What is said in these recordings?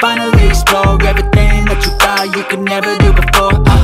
finally explore everything that you thought you could never do before. Uh,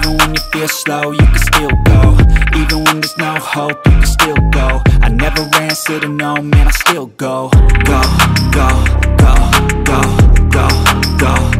Even when you feel slow, you can still go. Even when there's no hope, you can still go. I never to no, man, I still go, go, go, go, go, go, go,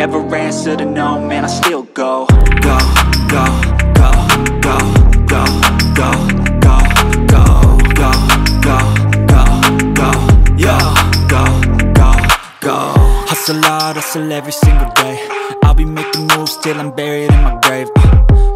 never answer to no, man, I still go Go, go, go, go, go, go, go, go, go, go, go, go, go, Hustle hard, hustle every single day I'll be making moves till I'm buried in my grave uh,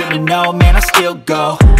in the know, man, I still go.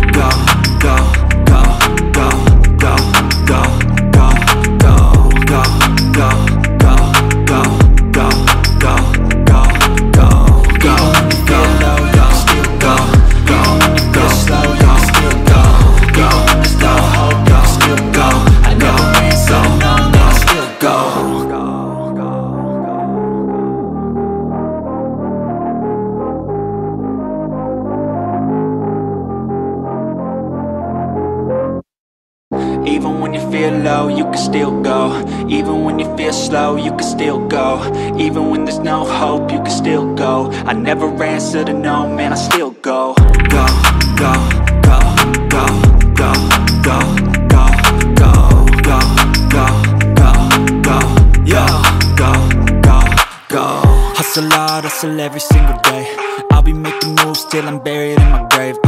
To no, man, I still go Go, go, go, go, go, go, go, go, go, go, go, go, yo, go, go, go Hustle hard, hustle every single day I'll be making moves till I'm buried in my grave uh,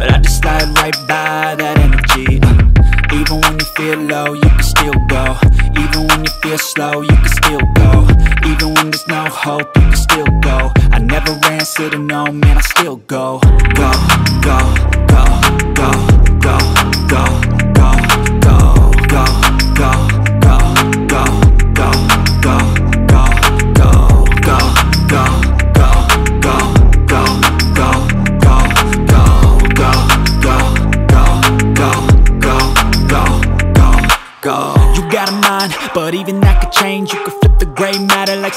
But I just slide right by that energy uh, Even when you feel low, you can still go. Even when you feel slow, you can still go. Even when there's no hope, you can still go. I never answer to no, man, I still go, go, go, go, go,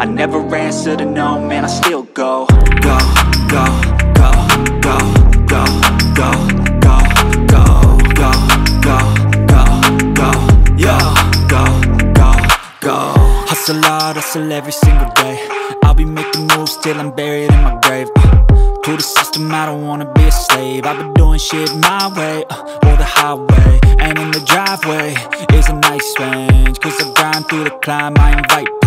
I never answer to no, man, I still go Go, go, go, go, go, go, go, go, go, go, go, go, go, go, go Hustle hard, hustle every single day I'll be making moves till I'm buried in my grave uh, to the system, I don't wanna be a slave I've been doing shit my way, uh, or the highway And in the driveway is a nice range Cause I grind through the climb, I invite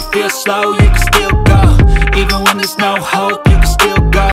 you feel slow, you can still go. Even when there's no hope,